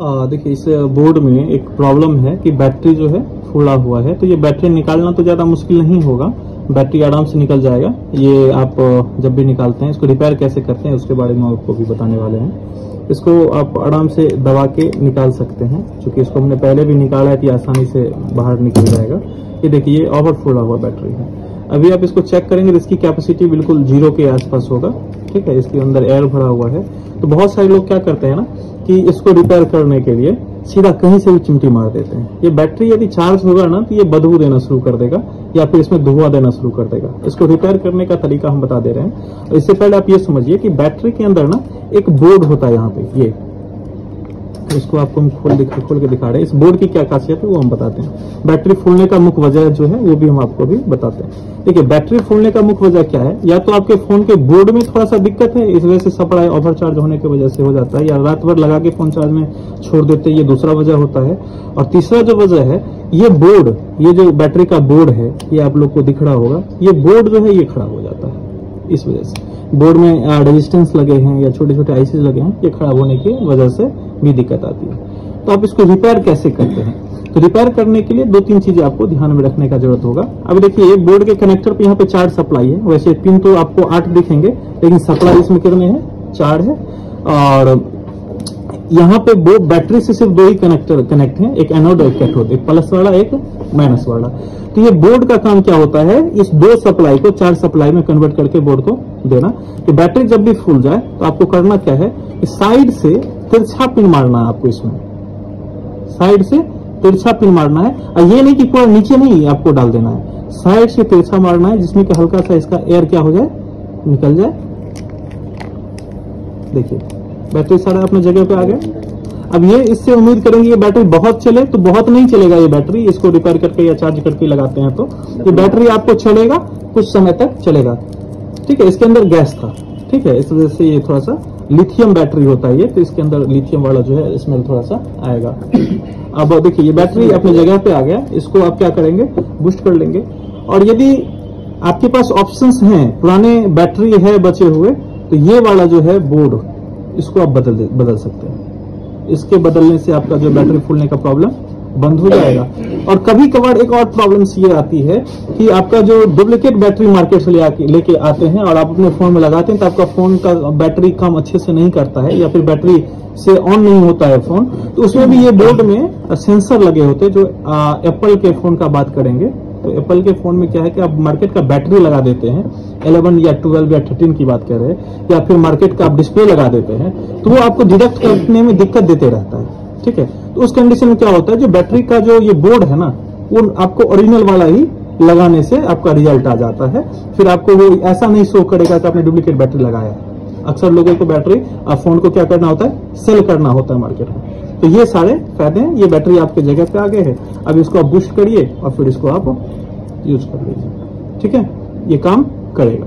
देखिए, इस बोर्ड में एक प्रॉब्लम है कि बैटरी जो है फूला हुआ है। तो ये बैटरी निकालना तो ज़्यादा मुश्किल नहीं होगा। बैटरी आराम से निकल जाएगा। ये आप जब भी निकालते हैं, इसको रिपेयर कैसे करते हैं, उसके बारे में आपको भी बताने वाले हैं। इसको आप आराम से दबा के निकाल सकते हैं, क्योंकि इसको हमने पहले भी निकाला है कि आसानी से बाहर निकल जाएगा। ये देखिए ओवर फूला हुआ बैटरी है। अभी आप इसको चेक करेंगे तो इसकी कैपेसिटी बिल्कुल ज़ीरो के आसपास होगा। ठीक है, इसके अंदर एयर भरा हुआ है। तो बहुत सारे लोग क्या करते हैं ना, कि इसको रिपेयर करने के लिए सीधा कहीं से भी चिमटी मार देते हैं। ये बैटरी यदि चार्ज होगा ना तो ये बदबू देना शुरू कर देगा, या फिर इसमें धुआँ देना शुरू कर देगा। इसको रिपेयर करने का तरीका हम बता दे रहे हैं। इससे पहले आप ये समझिए कि बैटरी के अंदर ना एक बोर्ड होता है यहाँ पे, ये। इसको आपको हम खोल दिखा खोल के दिखा रहे हैं। इस बोर्ड की क्या खासियत है, वो हम बताते हैं। बैटरी फूलने का मुख्य वजह जो है, वो भी हम आपको भी बताते हैं। देखिए, बैटरी फूलने का मुख्य वजह क्या है? या तो आपके फ़ोन के बोर्ड में थोड़ा सा दिक्कत है, इस वजह से सप्लाई ओवर चार्ज होने की वजह से हो जाता है, या रात भर लगा के फ़ोन चार्ज में छोड़ देते हैं ये दूसरा वजह होता है। और तीसरा जो वजह है, ये बोर्ड, ये जो बैटरी का बोर्ड है, ये आप लोग को दिख रहा होगा, ये बोर्ड जो है, ये खराब हो जाता है, इस वजह से। बोर्ड में रेजिस्टेंस लगे हैं या छोटे छोटे आईसीज लगे हैं, ये खराब होने की वजह से भी दिक्कत आती है। तो आप इसको रिपेयर कैसे करते हैं? तो रिपेयर करने के लिए दो तीन चीज़ें आपको ध्यान में रखने का ज़रूरत होगा। अब देखिए बोर्ड के कनेक्टर पे यहाँ पे चार सप्लाई है। वैसे पिन तो आपको आठ दिखेंगे, लेकिन सप्लाई इसमें कितने हैं? चार है। और यहाँ पे वो बैटरी से सिर्फ़ दो ही कनेक्टर कनेक्ट हैं, एक एनोड एक कैथोड एक प्लस वाला, एक माइनस वाला। तो ये बोर्ड का काम क्या होता है? इस दो सप्लाई को, चार सप्लाई में कन्वर्ट करके बोर्ड को देना कि बैटरी जब भी फूल जाए तो आपको करना क्या है कि साइड से तिरछा पिन मारना है आपको इसमें। साइड से तिरछा पिन मारना है। और ये नहीं कि पूरा नीचे नहीं आपको डाल देना है। साइड से तिरछा मारना है, जिसमें कि हल्का सा इसका एयर क्या हो जाए, निकल जाए। देखिए, बैटरी सारा अपने जगह पे आ गया। अब ये, इससे उम्मीद करेंगे ये बैटरी बहुत चले तो बहुत नहीं चलेगा ये बैटरी। इसको रिपेयर करके या चार्ज करके लगाते हैं तो। ये बैटरी आपको चलेगा, कुछ समय तक चलेगा। ठीक है, इसके अंदर गैस था। ठीक है, इस वजह से ये थोड़ा सा लिथियम बैटरी होता है ये तो इसके अंदर लिथियम वाला जो है स्मेल थोड़ा सा आएगा। अब देखिए, ये बैटरी अपनी जगह पे आ गया, इसको आप क्या करेंगे? बूस्ट कर लेंगे। और यदि आपके पास ऑप्शंस हैं, पुराने बैटरी है बचे हुए तो ये वाला जो है बोर्ड इसको आप बदल बदल सकते हैं। इसके बदलने से आपका जो बैटरी फूलने का प्रॉब्लम बंद हो जाएगा। और कभी कभार एक और प्रॉब्लम ये आती है कि आपका जो डुप्लीकेट बैटरी मार्केट से लेके आते हैं और आप अपने फ़ोन में लगाते हैं तो आपका फ़ोन का बैटरी काम अच्छे से नहीं करता है, या फिर बैटरी से ऑन नहीं होता है फ़ोन तो उसमें भी ये बोर्ड में सेंसर लगे होते हैं जो एप्पल के फ़ोन का बात करेंगे। तो एप्पल के फ़ोन में क्या है कि आप मार्केट का बैटरी लगा देते हैं 11 या 12 या 13 की बात कर रहे हैं, या फिर मार्केट का आप डिस्प्ले लगा देते हैं तो वो आपको डिडक्ट करने में दिक्कत देते रहता है। ठीक है? तो उस कंडीशन में क्या होता है, जो बैटरी का जो ये बोर्ड है ना, वो आपको ओरिजिनल वाला ही लगाने से आपका रिज़ल्ट आ जाता है। फिर आपको वो ऐसा नहीं शो करेगा कि आपने डुप्लीकेट बैटरी लगाया अक्सर लोगों को बैटरी आप फ़ोन को क्या करना होता है? सेल करना होता है मार्केट में। तो ये सारे फ़ायदे हैं, ये बैटरी आपके जगह पे आ गए हैं। अब इसको आप बूस्ट करिए और फिर इसको आप यूज़ कर लीजिए। ठीक है? ये काम करेगा।